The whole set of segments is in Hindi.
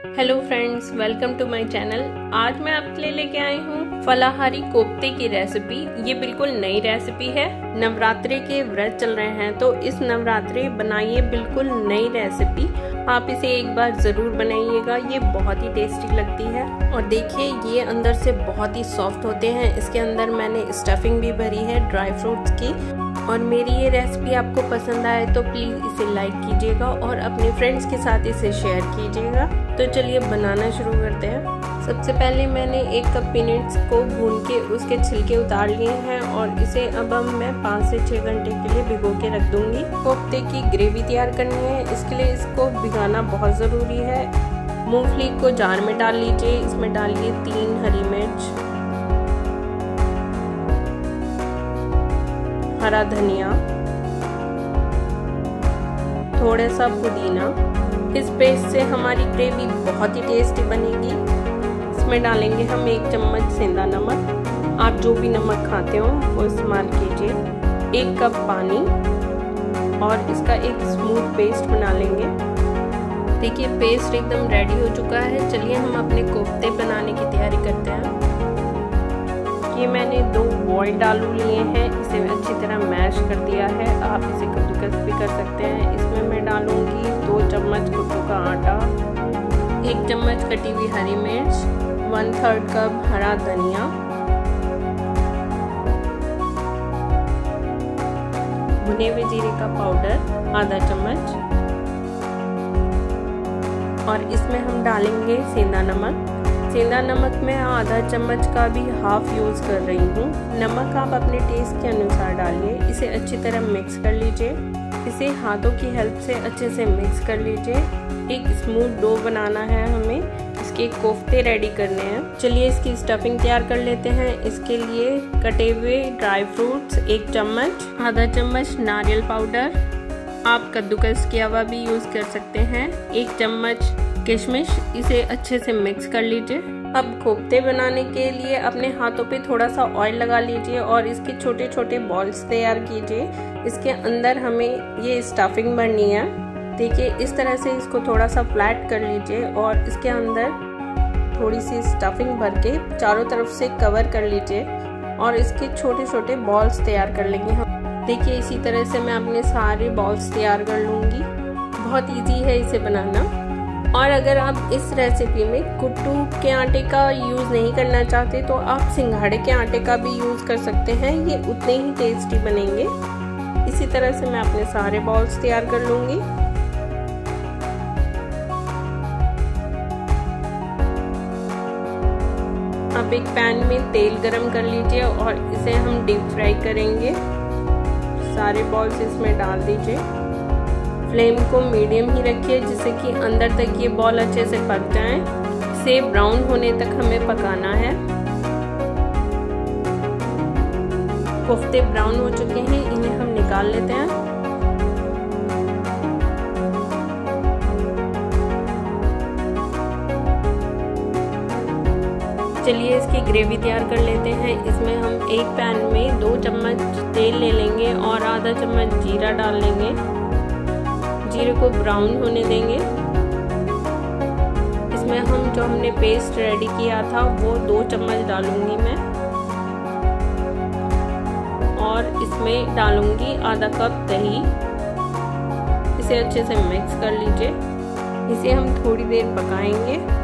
Hello friends welcome to my channel आज मैं आपके लिए लेके आई हूँ फलाहारी कोफ्ते की रेसिपी ये बिल्कुल नई रेसिपी है। नवरात्रे के व्रत चल रहे हैं तो इस नवरात्रे बनाइए बिल्कुल नई रेसिपी आप इसे एक बार ज़रूर बनाइएगा, ये बहुत ही टेस्टी लगती है। और देखिए, ये अंदर से बहुत ही सॉफ्ट होते हैं। इसके अंदर मैंने स्टफिंग भी भरी है ड्राई फ्रूट्स की। और मेरी ये रेसिपी आपको पसंद आए तो प्लीज़ इसे लाइक कीजिएगा और अपने फ्रेंड्स के साथ इसे शेयर कीजिएगा। तो चलिए बनाना शुरू करते हैं। सबसे पहले मैंने एक कप पीनट्स को भून के उसके छिलके उतार लिए हैं और इसे अब हम मैं पाँच से छः घंटे के लिए भिगो के रख दूँगी। कोफ्ते की ग्रेवी तैयार करनी है। इसके लिए इसको भिगाना बहुत ज़रूरी है। मूंगफली को जार में डाल लीजिए। इसमें डालिए तीन हरी मिर्च। हरा धनिया थोड़ा सा पुदीना। इस पेस्ट से हमारी ग्रेवी बहुत ही टेस्टी बनेगी। इसमें डालेंगे हम एक चम्मच सेंधा नमक। आप जो भी नमक खाते हो, वो इस्तेमाल कीजिए। एक कप पानी और इसका एक स्मूथ पेस्ट बना लेंगे। देखिए पेस्ट एकदम रेडी हो चुका है। चलिए हम अपने कोफ्ते बनाने की तैयारी करते हैं। ये मैंने दो बॉइल्ड आलू लिए हैं, इसे अच्छी तरह मैश कर दिया है। आप इसे कद्दूकस भी कर सकते हैं। इसमें मैं डालूँगी दो चम्मच कुट्टू का आटा, एक चम्मच कटी हुई हरी मिर्च वन थर्ड कप हरा धनिया, भुने हुए जीरे का पाउडर आधा चम्मच, और इसमें हम डालेंगे सेंधा नमक। सेंधा नमक मैं आधा चम्मच का भी हाफ़ यूज़ कर रही हूँ। नमक आप अपने टेस्ट के अनुसार डालिए। इसे अच्छी तरह मिक्स कर लीजिए। इसे हाथों की हेल्प से अच्छे से मिक्स कर लीजिए। एक स्मूथ डो बनाना है हमें। इसके कोफ्ते रेडी करने हैं। चलिए इसकी स्टफिंग तैयार कर लेते हैं। इसके लिए कटे हुए ड्राई फ्रूट्स एक चम्मच, आधा चम्मच नारियल पाउडर आप कद्दूकस किया हुआ भी यूज़ कर सकते हैं। एक चम्मच किशमिश इसे अच्छे से मिक्स कर लीजिए। अब कोफ्ते बनाने के लिए अपने हाथों पे थोड़ा सा ऑयल लगा लीजिए और इसके छोटे छोटे बॉल्स तैयार कीजिए। इसके अंदर हमें ये स्टफिंग भरनी है। देखिए, इस तरह से इसको थोड़ा सा फ्लैट कर लीजिए और इसके अंदर थोड़ी सी स्टफिंग भर के चारों तरफ़ से कवर कर लीजिए और इसके छोटे छोटे बॉल्स तैयार कर लेंगे हम। देखिए, इसी तरह से मैं अपने सारे बॉल्स तैयार कर लूँगी। बहुत ईजी है इसे बनाना। और अगर आप इस रेसिपी में कुट्टू के आटे का यूज़ नहीं करना चाहते तो आप सिंघाड़े के आटे का भी यूज़ कर सकते हैं। ये उतने ही टेस्टी बनेंगे। इसी तरह से मैं अपने सारे बॉल्स तैयार कर लूँगी। अब एक पैन में तेल गरम कर लीजिए और इसे हम डीप फ्राई करेंगे। सारे बॉल्स इसमें डाल दीजिए। फ्लेम को मीडियम ही रखिए, जिससे कि अंदर तक ये बॉल अच्छे से पक जाए। से ब्राउन होने तक हमें पकाना है। कोफ्ते ब्राउन हो चुके हैं, इन्हें हम निकाल लेते हैं। चलिए इसकी ग्रेवी तैयार कर लेते हैं। इसमें हम एक पैन में दो चम्मच तेल ले लेंगे और आधा चम्मच जीरा डाल लेंगे। जीरे को ब्राउन होने देंगे। इसमें हम जो हमने पेस्ट रेडी किया था, वो दो चम्मच डालूँगी मैं। और इसमें डालूँगी आधा कप दही। इसे अच्छे से मिक्स कर लीजिए। इसे हम थोड़ी देर पकाएँगे।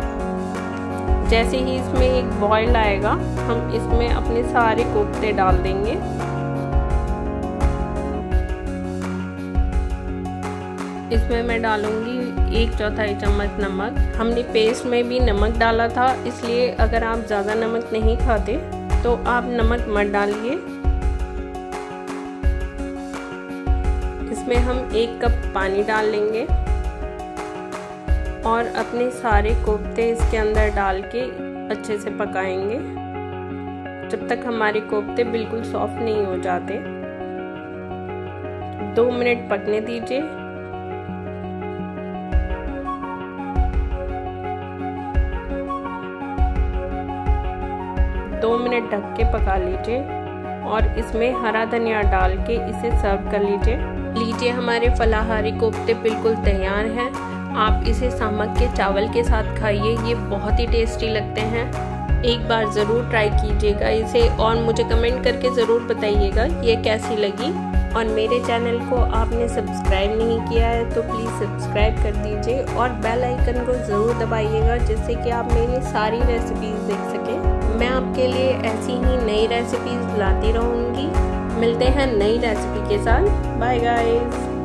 जैसे ही इसमें एक बॉयल आएगा, हम इसमें अपने सारे कोफ्ते डाल देंगे। इसमें मैं डालूँगी एक चौथाई चम्मच नमक। हमने पेस्ट में भी नमक डाला था, इसलिए अगर आप ज़्यादा नमक नहीं खाते तो आप नमक मत डालिए। इसमें हम एक कप पानी डाल लेंगे और अपने सारे कोफ्ते इसके अंदर डाल के अच्छे से पकाएँगे। जब तक हमारे कोफ्ते बिल्कुल सॉफ्ट नहीं हो जाते। दो मिनट पकने दीजिए। दो मिनट ढक के पका लीजिए और इसमें हरा धनिया डाल के इसे सर्व कर लीजिए। लीजिए, हमारे फलाहारी कोफ्ते बिल्कुल तैयार हैं। आप इसे सामक के चावल के साथ खाइए, ये बहुत ही टेस्टी लगते हैं। एक बार ज़रूर ट्राई कीजिएगा इसे और मुझे कमेंट करके ज़रूर बताइएगा ये कैसी लगी। और मेरे चैनल को आपने सब्सक्राइब नहीं किया है तो प्लीज़ सब्सक्राइब कर दीजिए और बेल आइकन को ज़रूर दबाइएगा, जिससे कि आप मेरी सारी रेसिपीज़ देख सकें। मैं आपके लिए ऐसी ही नई रेसिपीज़ लाती रहूँगी। मिलते हैं नई रेसिपी के साथ। Bye guys